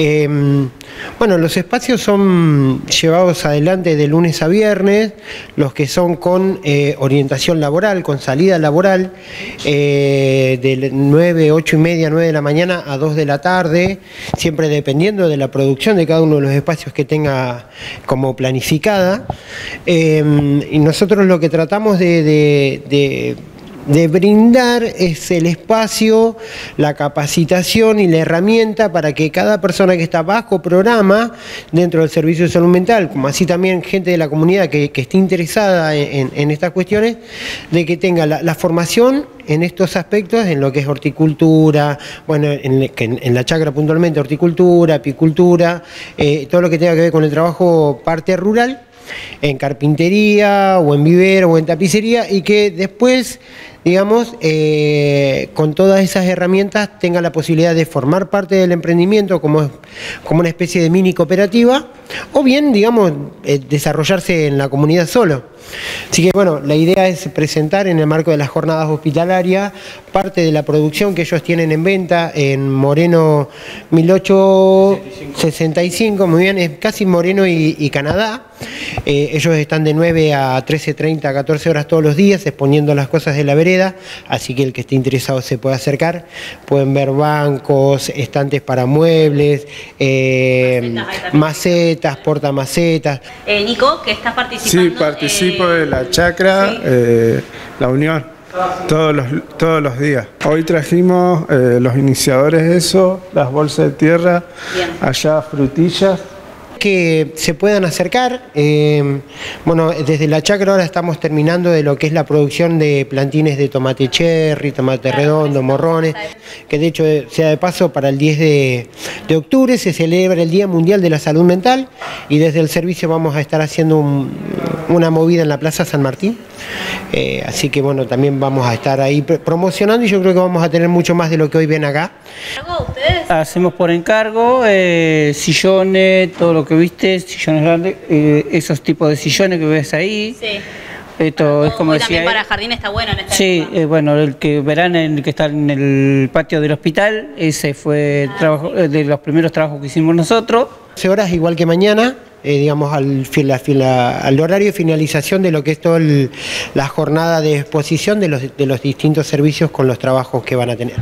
Em, bueno, los espacios son llevados adelante de lunes a viernes, los que son con eh, orientación laboral, con salida laboral, eh, de 9, 8 y media, 9 de la mañana a 2 de la tarde, siempre dependiendo de la producción de cada uno de los espacios que tenga como planificada. Em, y nosotros lo que tratamos de de brindar es el espacio, la capacitación y la herramienta para que cada persona que está bajo programa dentro del servicio de salud mental, como así también gente de la comunidad que, esté interesada en, estas cuestiones, de que tenga la, formación en estos aspectos, en lo que es horticultura, bueno, en, la chacra puntualmente horticultura, apicultura, eh, todo lo que tenga que ver con el trabajo parte rural, en carpintería o en vivero o en tapicería y que después digamos, eh, con todas esas herramientas tenga la posibilidad de formar parte del emprendimiento como, como una especie de mini cooperativa, o bien, digamos, eh, desarrollarse en la comunidad solo. Así que bueno, la idea es presentar en el marco de las jornadas hospitalarias parte de la producción que ellos tienen en venta en Moreno 1865, muy bien, es casi Moreno y, Canadá. Eh, ellos están de 9 a 13.30, 14 horas todos los días exponiendo las cosas de la vereda, así que el que esté interesado se puede acercar. Pueden ver bancos, estantes para muebles, eh, macetas, portamacetas. Eh, Nico, que estás participando. Sí, participo de la chacra, eh, la unión, todos los, todos los días. Hoy trajimos eh, los iniciadores de eso, las bolsas de tierra, allá frutillas que se puedan acercar. Eh, bueno, desde la chacra ahora estamos terminando de lo que es la producción de plantines de tomate cherry, tomate redondo, morrones, que de hecho sea de paso para el 10 de, octubre se celebra el Día Mundial de la Salud Mental y desde el servicio vamos a estar haciendo una movida en la Plaza San Martín. Eh, así que bueno, también vamos a estar ahí promocionando y yo creo que vamos a tener mucho más de lo que hoy ven acá. Hacemos por encargo eh, sillones, todo lo que viste, sillones grandes, eh, esos tipos de sillones que ves ahí. Sí. Esto es como decía. También para jardín está bueno en esta Sí, eh, bueno, el que verán el que está en el patio del hospital, ese fue ah, trabajo, de los primeros trabajos que hicimos nosotros. 12 horas igual que mañana, digamos, al, al, horario de finalización de lo que es toda la jornada de exposición de los, de los distintos servicios con los trabajos que van a tener.